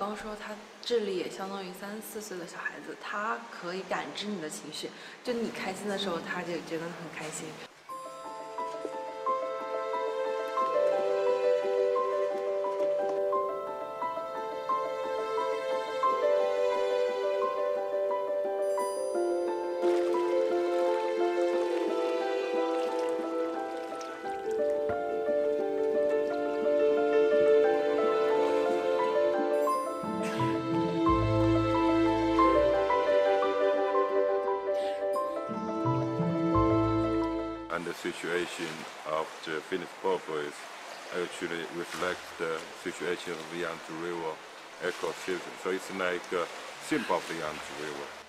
刚说他智力也相当于三四岁的小孩子，他可以感知你的情绪，就你开心的时候，他就觉得很开心。And the situation of the finless porpoise actually reflects the situation of the Yangtze River ecosystem. So it's like a symbol of the Yangtze River.